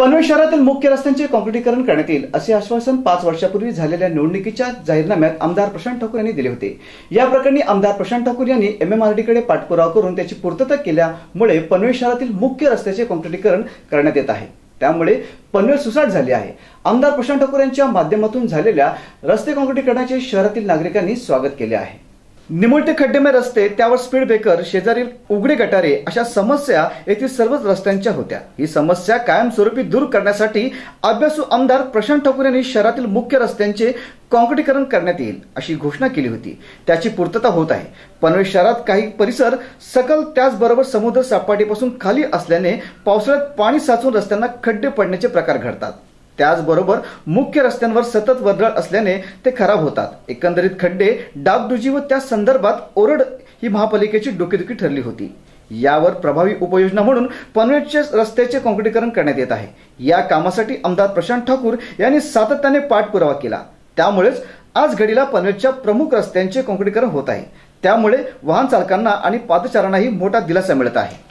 पनवेल शहरातील मुख्य रस्त्यांचे काँक्रिटीकरण करण्यात येईल असे आश्वासन पाच वर्षापूर्वी झालेल्या निवडणुकीच्या जाहीरनाम्यात आमदार प्रशांत ठाकूर यांनी दिले होते. या प्रकरणी आमदार प्रशांत ठाकूर यांनी एमएमआरडीकडे पाठपुरावा करून त्याची पूर्तता केल्यामुळे पनवेल शहरातील मुख्य रस्त्याचे काँक्रिटीकरण करण्यात येत आहे. त्यामुळे पनवेल सुसाट झाली आहे. आमदार प्रशांत ठाकूर यांच्या माध्यमातून झालेल्या रस्ते काँक्रिटीकरणाचे शहरातील नागरिकांनी स्वागत केले आहे. निमुळते खड्डेमय रस्ते त्यावर स्पीड ब्रेकर शेजारील उघडे गटारे अशा समस्या येथील सर्वच रस्त्यांच्या होत्या. ही समस्या कायमस्वरूपी दूर करण्यासाठी अभ्यासू आमदार प्रशांत ठाकूर यांनी शहरातील मुख्य रस्त्यांचे काँक्रिटीकरण करण्यात येईल अशी घोषणा केली होती. त्याची पूर्तता होत आहे. पनवेल शहरात काही परिसर सकल त्याचबरोबर समुद्र सपाटीपासून खाली असल्याने पावसाळ्यात पाणी साचून रस्त्यांना खड्डे पडण्याचे प्रकार घडतात. त्याचबरोबर मुख्य रस्त्यांवर सतत वर्दळ असल्याने ते खराब होतात. एकंदरीत खड्डे डागडुजी व त्या संदर्भात ओरड ही महापालिकेची डोकेदुखी ठरली होती. यावर प्रभावी उपाययोजना म्हणून पनवेलच्या रस्त्याचे काँक्रीटीकरण करण्यात येत आहे. या कामासाठी आमदार प्रशांत ठाकूर यांनी सातत्याने पाठपुरावा केला. त्यामुळेच आज घडीला पनवेलच्या प्रमुख रस्त्यांचे काँक्रीटीकरण होत आहे. त्यामुळे वाहन चालकांना आणि पादचारांनाही मोठा दिलासा मिळत आहे.